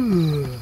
Uh.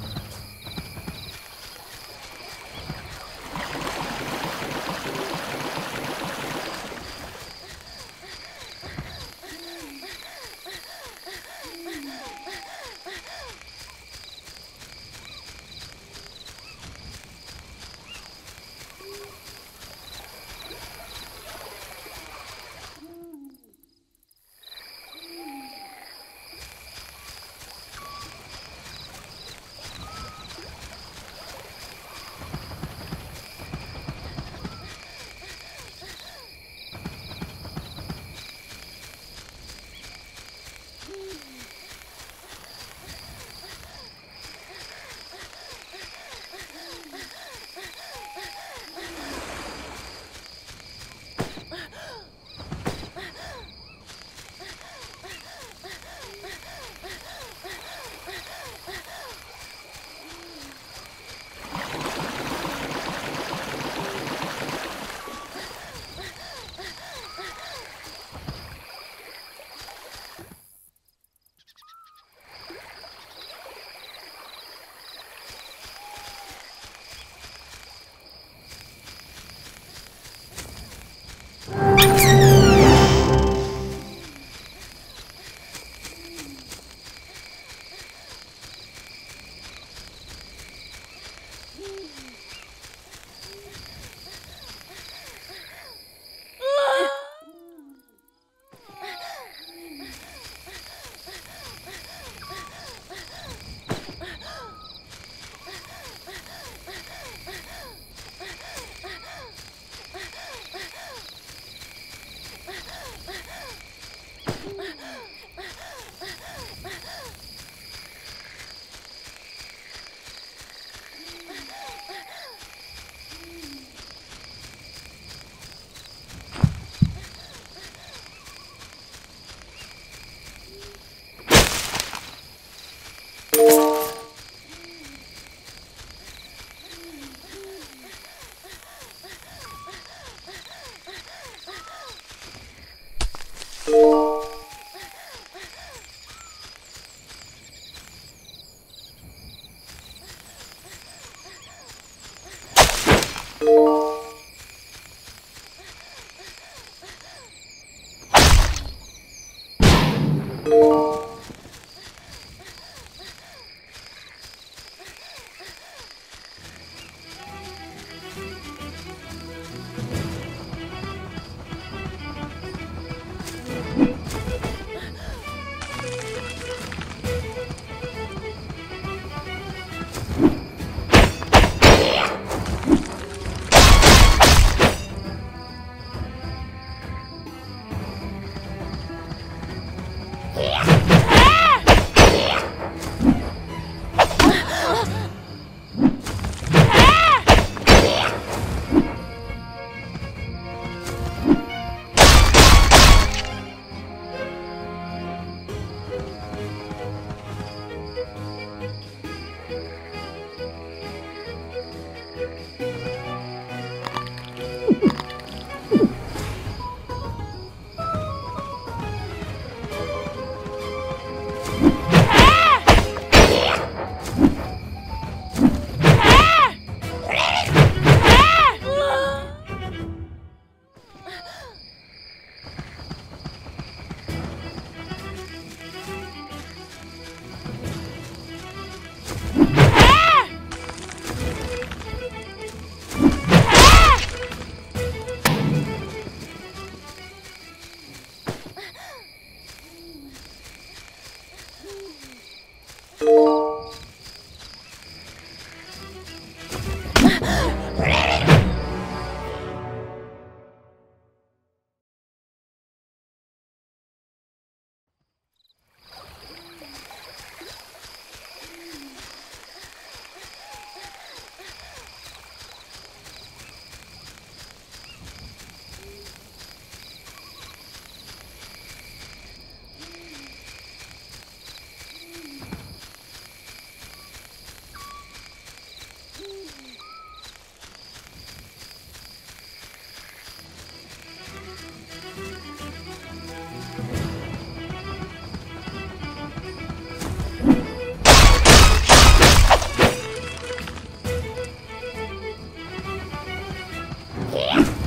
Yeah.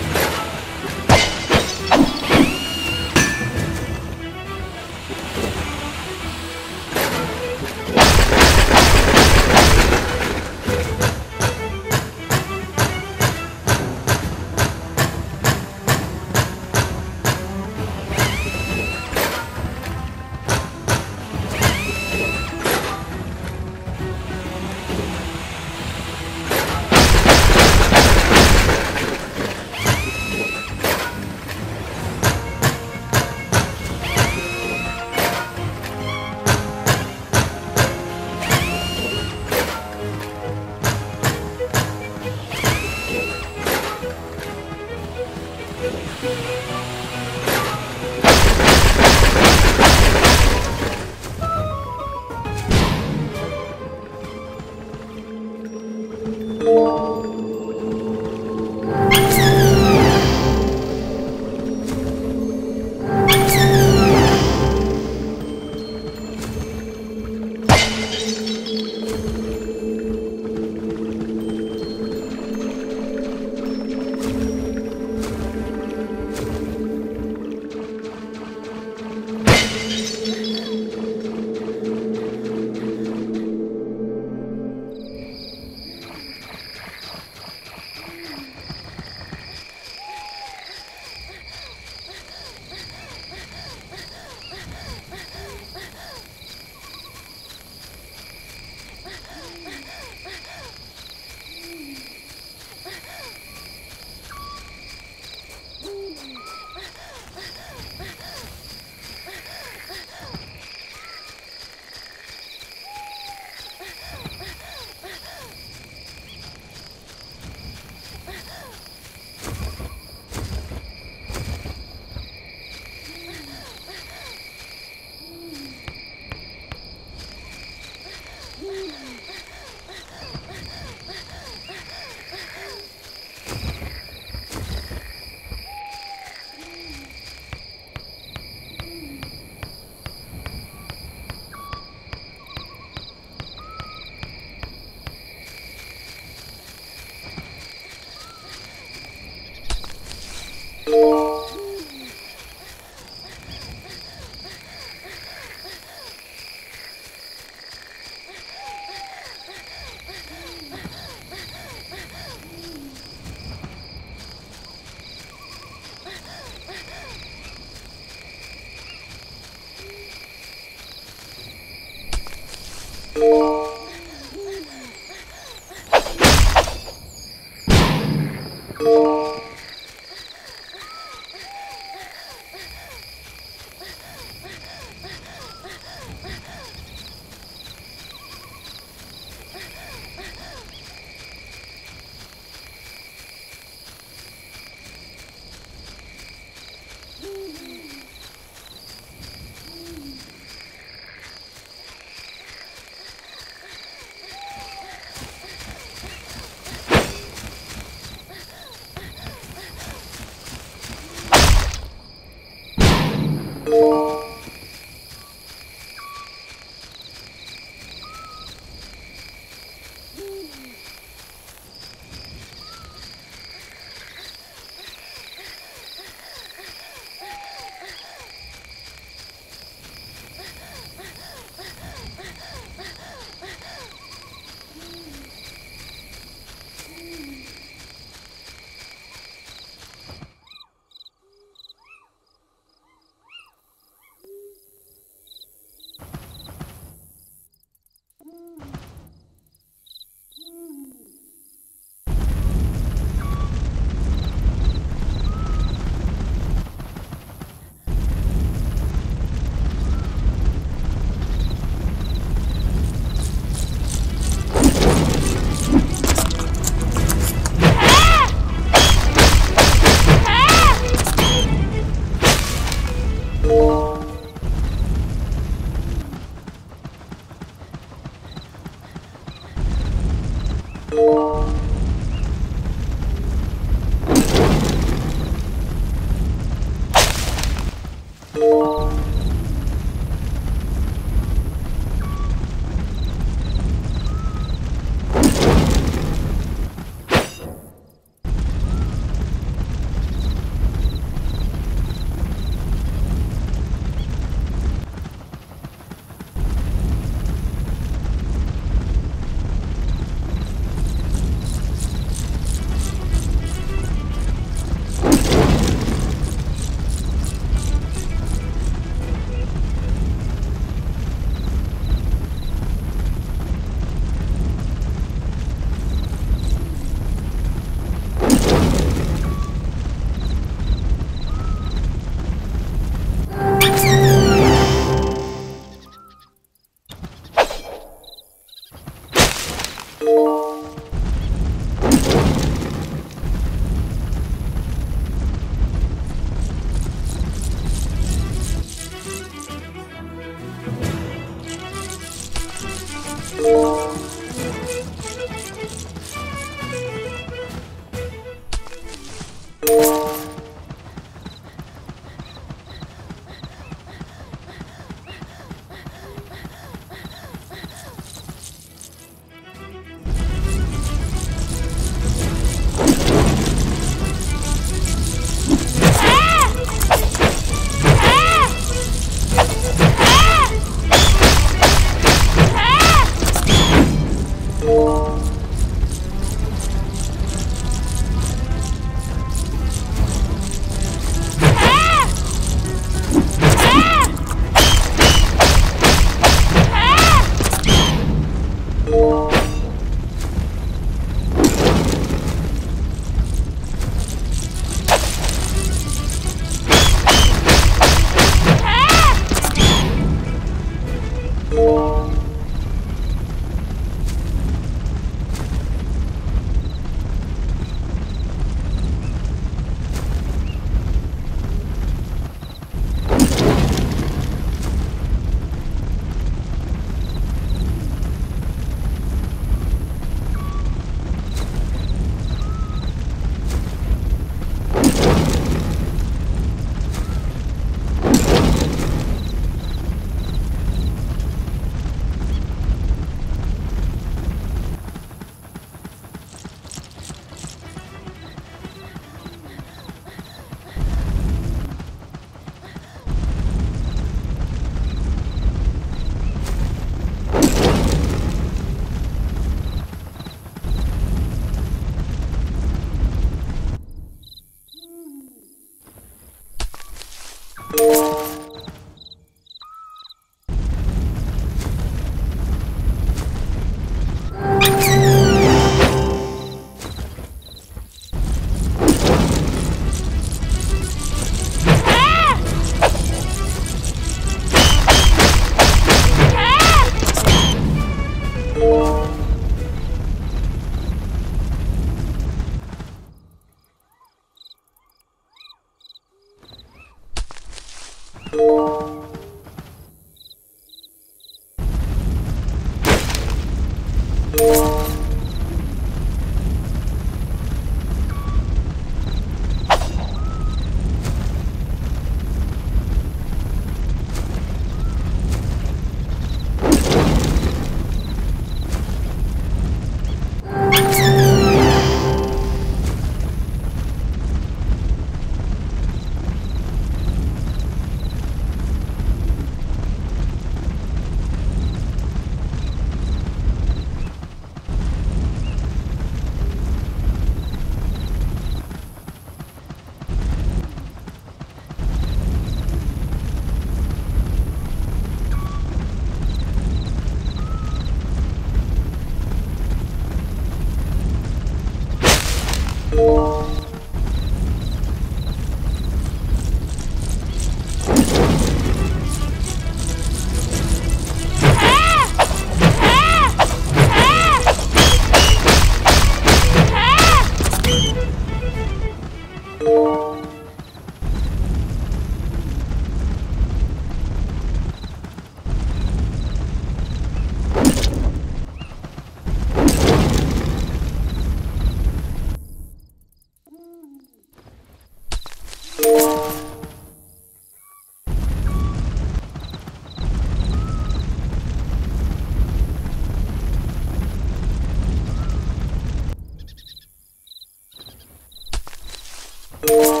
Bye.